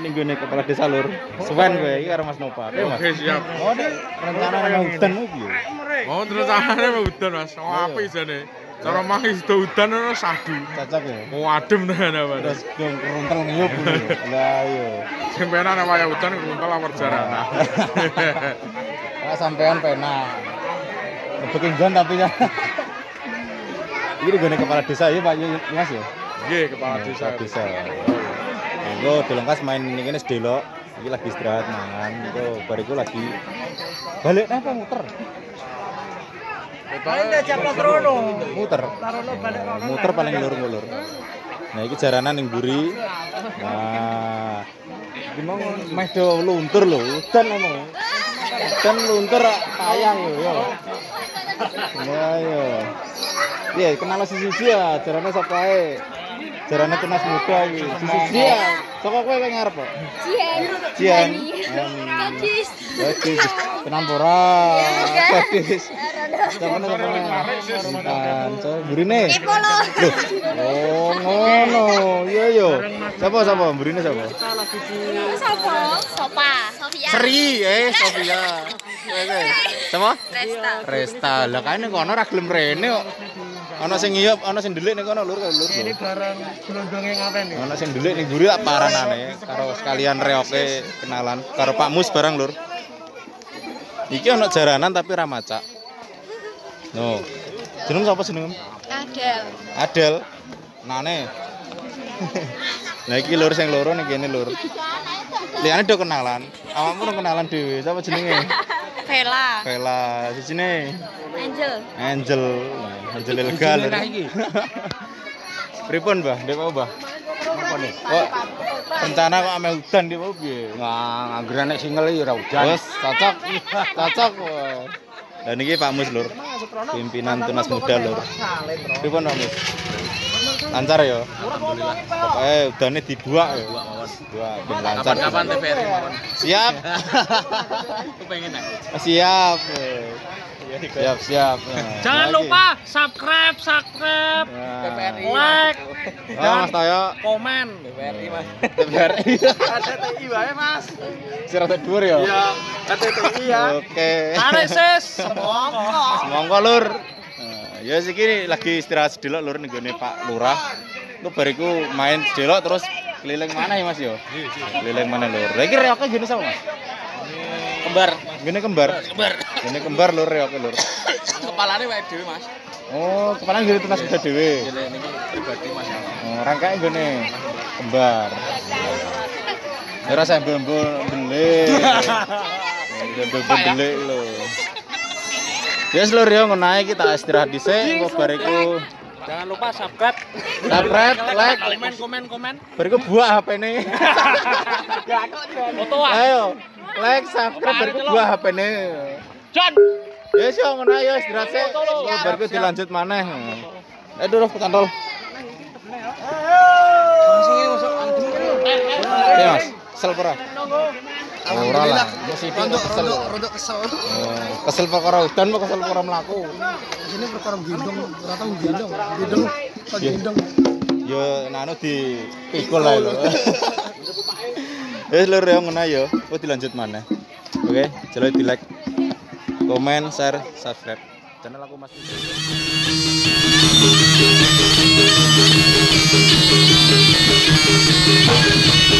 ning gone kepala desa lur. Suwen kowe iki karo Mas Nova. Oke, Mas. Oke siap. Oh, ini rencana nang hutan mau? Mau terus carane mau udan Mas. Oh apik jane. Cara mah iso udan ora sadu. Cocok ya. Oh adem tenan apa. Terus dong runtel ngiyup. Lah iya. Sing penak ana waya udan runtel awar jarana. Lah sampean pena. Beking gon tapi ya. Ini gone kepala desa ya Pak Mas ya. Nggih kepala desa. Kepala desa. Engko delengkas main ini kene sedelok. Iki lagi istirahat mangan. Engko bariku lagi balik apa muter. Muter. Muter paling lur lur. Nah iki jaranan ning mburi. Nah. Iki mau meh do luntur lho, udan ngono. Udan luntur tayang yo. Ya yo. Iya, kenal sisi-sisi ya, jarane sapa ae. Jarane tunas muda iki. Sisi ya. Saka kowe kowe ngarep kok. Cian. Cian. Gadis. Gadis. Kenal ora? Gadis. Sampeyan sampeyan. Kanca burine. Oh, ngono. Iya yo. Sapa sapa burine sapa? Sopo? Sopa. Sofia. Sri, eh Sofia. Sama? Resta. Resta. Lah kane kono ora gelem rene kok. Ana sing ngiyup, ana sing ndelik ning kono lur lur. Ini barang glondonge ngapen iki. Ana sing ndelik ning mburi tak paranane karo sekalian reoke kenalan karo Pak Mus barang lur. Iki ana jaranan tapi ra macak. No. Jeneng sapa jeneng? Adel. Adel. Nane. Nah iki lur sing loro ning kene lur. Liyane do kenalan. Awakmu kenalan dhewe. Sapa jenenge? Vela. Vela. Sijine Angel. Angel. Angel legal. Pripun, Mbah? Ndek apa, Mbah? Apa nih? Kok rencana kok ame udan di mau piye? Nah, anggere nek single ya ora udan. Wes cocok. Cocok. Lah niki Pak Mus lur. Pimpinan Tunas Muda lur. Pripun Pak Mus? Lancar ya? Alhamdulillah. Pokoke udane dibuak ya. Buak ben lancar. Kapan TVRI mawon? Siap. Kepengen aku. Siap. Siap, siap. Nah, Jangan lagi. lupa subscribe, subscribe, Nah. like, Oh, Mas Toyo. komen. TVRI Mas. TVRI. Ada TI wae Mas. Sirata dhuwur ya? Iya, ada TI ya. Oke. Tarik sis. Monggo. Monggo lur. Ya iki lagi istirahat sedelok lur ning gone Pak Lurah. Ku bariku main sedelok terus keliling mana ya Mas yo? Keliling mana lur. Lah iki reoke gini sama Mas? Kembar. Gini kembar. Kembar. Gini kembar lur reoke lur. Kepalane wae dhewe Mas. Oh, kepala gini tunas muda dhewe. Jadi niki pribadi Mas. Oh, rangkae gini kembar. Ora sembel-embel belik. Sembel-embel belik lho. Ya seluruh yang menaik kita istirahat di sini. bariku. Jangan lupa subscribe. Subscribe, like, komen, komen, komen. Bariku buah HP ini. Ah. Ayo, like, subscribe, bariku buah HP ini. John. Ya siapa menaik ya istirahat sih. Bariku dilanjut mana? Eh dulu kantol. Ya mas. Ora lah, mesti Rontok kesel. rontok rontok kesel. Oh, kesel perkara udan apa kesel perkara mlaku? Sini perkara gendong, ora tau gendong. Gendong, kok gendong. Yo nanu di pikul ae lho. Wis lur yo ngono yo, kok dilanjut mana? Oke, jelek di like, komen, share, subscribe. Channel aku Mas. Thank